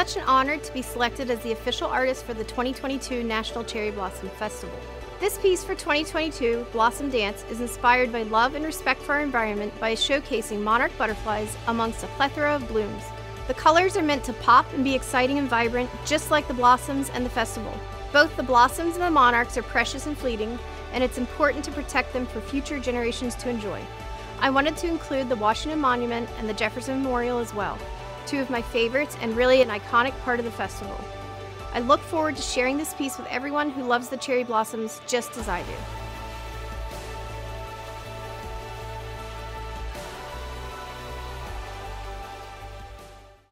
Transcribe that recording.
honored to be selected as the official artist for the 2022 National Cherry Blossom Festival. This piece for 2022, Blossom Dance, is inspired by love and respect for our environment by showcasing monarch butterflies amongst a plethora of blooms. The colors are meant to pop and be exciting and vibrant, just like the blossoms and the festival. Both the blossoms and the monarchs are precious and fleeting, and it's important to protect them for future generations to enjoy. I wanted to include the Washington Monument and the Jefferson Memorial as well, two of my favorites and really an iconic part of the festival. I look forward to sharing this piece with everyone who loves the cherry blossoms just as I do.